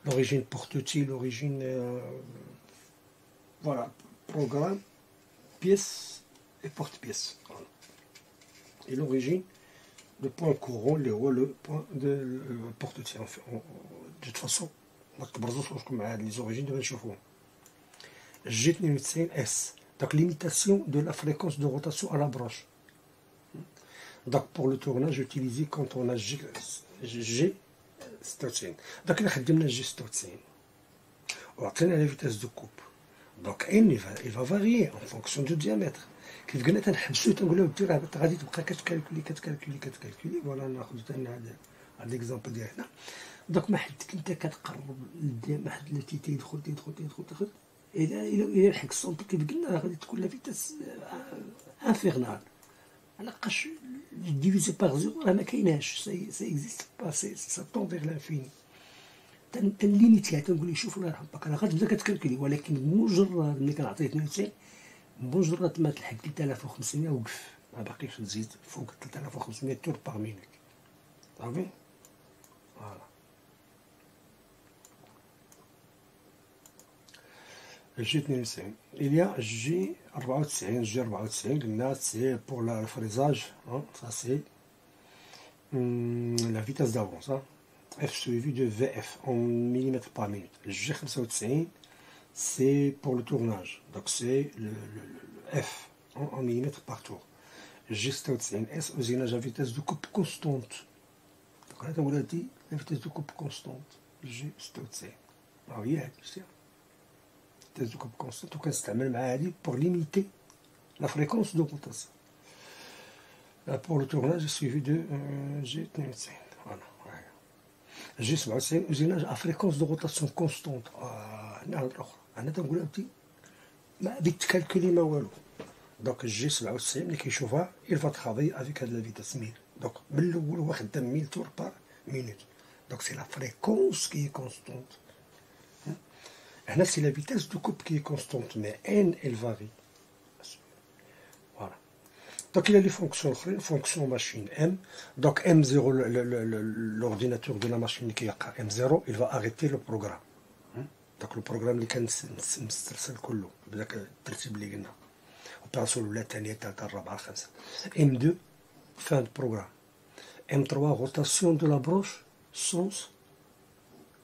l'origine porte-outil, l'origine... Euh, voilà, programme, pièce, et porte-pièce. Et l'origine, le point courant, le point de euh, porte-pièce. de toute façon, les origines de l'échauffement. G92S, donc l'imitation de la fréquence de rotation à la branche. Donc pour le tournage utilisé quand on a G, G Donc il a G96. On a la vitesse de coupe. Donc N, il va varier en fonction du diamètre. كيف قلنا تنحبسو تنقول له راه غادي تبقى كتكالكولي كتكالكولي كتكالكولي. voilà ناخذ ثاني هذا l'exemple ديال هنا. donc ما حدك انت كتقرب ما حد l'outil تيدخل تيدخل تيدخل تيدخل. إلى إلى إلى لحق ال centre كيف قلنا غادي تكون la vitesse infernale لقاش divisé par zéro راه ما كايناش c'est c'est existe pas c'est ça tend vers l'infini تنليميتيها تنقول شوف الله يرحمك راه غتبدا كتكالكولي. ولكن مجرد ملي كنعطيه 92 بمجرد ما تلحق 3500 وقف ما باقيش تزيد فوق 3500 تور باغ مينوت صافي فوالا جي 92 il y a جي 94 جي 94 قلنا سي بور لا فريزاج ça c'est la vitesse d'avance F suivi de VF en millimètres par minute G 95 c'est pour le tournage. Donc c'est le, le, le, F en, en, millimètres par tour. S usinage à vitesse de coupe constante. Donc là, on l'a dit, la vitesse de coupe constante. G96. Ah oui, hein, vitesse de coupe constante. Donc on l'utilise pour limiter la fréquence d'augmentation. Euh, pour le tournage, suivi de euh, G95. Voilà. G97, usinage à fréquence de rotation constante. Ah, أنا تنقول انت ما بتكالكولي ما والو. دونك جي 97 ملي كيشوفها va travailler avec هاد لا فيتاس 1000 donc من الأول هو خدام 1000 tours par minute donc c'est la fréquence qui est constante هنا c'est la vitesse de coupe qui est constante mais N elle varie donc a les fonctions أخرين fonction machine m. donc m0 l'ordinateur de la machine اللي كيلقى m0 il va arrêter le programme. داك ال programme اللي كان مسترسل كله. بداك الترتيب اللي قلنا. opération الأولى الثانية الثالثة الرابعة الخامسة. M 2 fin programme M 3 rotation de la broche sens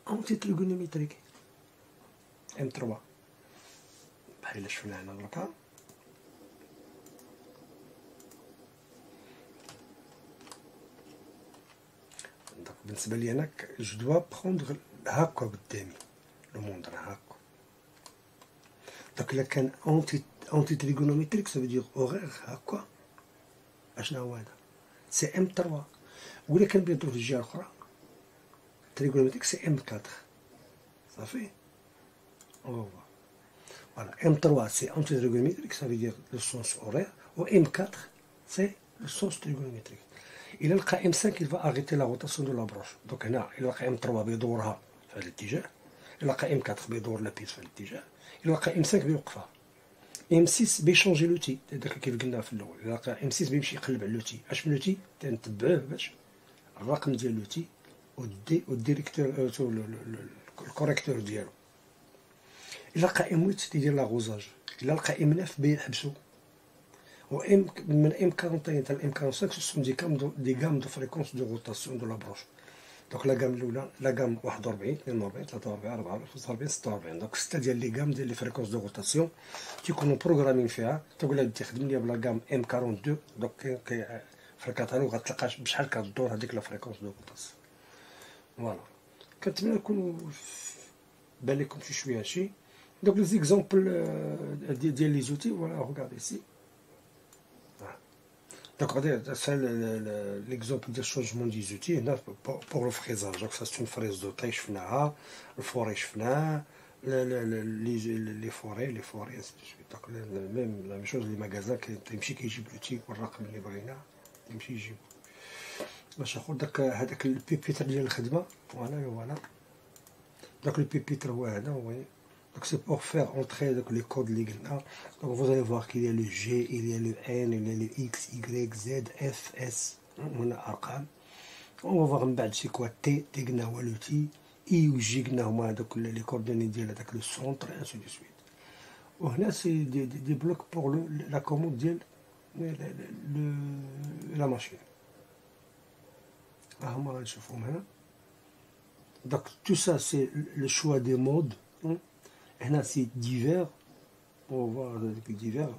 anti trigonométrique M 3 بحال الا شفنا هنا دركا بالنسبة لي أنا je dois prendre هاكا قدامي. le mandrin راه هاكا donc الا كان anti anti trigonométrique c'est-à-dire horaire هاكا اشنا هو هذا c'est M 3 ولا كان بيضرب في الجهه الاخرى trigonométrique c'est M 4 صافي أو voilà M 3 c'est anti trigonométrique c'est-à-dire le sens horaire و M 4 c'est le sens trigonométrique إلى لقى M 5 il va arrêter la rotation de la broche. donc هنا إلى لقى M 3 بيدورها في هذا الاتجاه يلقى M 4 بيدور la pièce في الاتجاه يلقى M 5 بيوقفها M 6 بي changer l'outil داك كيف قلنا في الأول يلقى M 6 بيمشي يقلب على l'outil. أش من l'outil؟ تنتبعوه باش الرقم ديال l'outil ودي و le directeur le correcteur ديالو. الا M 8 تيدير لاغوزاج الا لقى M 9 بيحبسو و M من M 41 حتى M 45 sont des gammes des gammes de fréquence de rotation de la donc la gamme الأولى la gamme 41 42 43 44 45 46 donc ستة ديال les gammes ديال les fréquences de rotation تيكونوا programmées فيها. تقول لها انت خدم لي ب la gamme M 42 donc في الكاتالوج غتلقى بشحال كدور هذيك la fréquence de rotation. voilà كنتمنى نكونوا بان لكم شي شوية هادشي. donc les exemples ديال les outils voilà regardez c'est Donc, c'est l'exemple de changement des outils pour, le fraisage. Donc, ça, c'est une fraise de taille, le forêt, les, forêts, les forêts, ainsi de suite. Donc, même la même chose, les magasins, تمشي كيجيب l'outil والرقم اللي بغينا يمشي يجيب باش ناخذ داك هذاك البيبيتر ديال الخدمه فوالا فوالا داك البيبيتر هو هذا هو Donc c'est pour faire entrer donc, les codes Legna. Hein. Donc vous allez voir qu'il y a le G, il y a le N, il y a le X, Y, Z, F, S. On a Arqam. On va voir c'est quoi? T, Tegna ou le T, I ou J, donc les coordonnées d'IL, le centre, et ainsi de suite. Là, c'est des, des, des, blocs pour le, la commande d'IL, la machine. Bah, donc tout ça, c'est le choix des modes. Hein? Et là, c'est divers. On voit divers.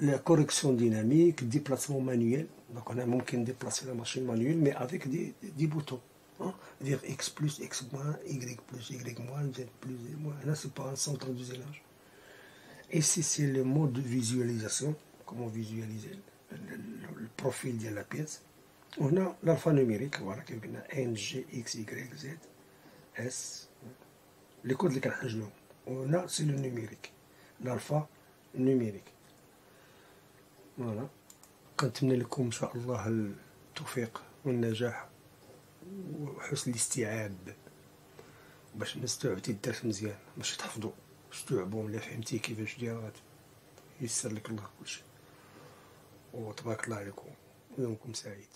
La correction dynamique, déplacement manuel. Donc on a manqué de déplacer la machine manuelle, mais avec des, boutons. Hein? Dire X plus, X moins, Y plus, Y moins, Z plus, Z moins. Là, c'est pas un centre d'usinage. Et si c'est le mode de visualisation, comment visualiser le, profil de la pièce, on a l'alphanumérique, voilà, qui est N, G, X, Y, Z, S. Les codes de وهنا c'est le numérique ال alphanumérique voilà. كنتمنى لكم إن شاء الله التوفيق والنجاح وحسن الاستيعاب. باش نستوعبتي الدرس مزيان. باش تحفظوا استوعبوا ملي فهمتي كيفاش داير يسر لك الله كلشي. وتبارك الله عليكم. ويومكم سعيد.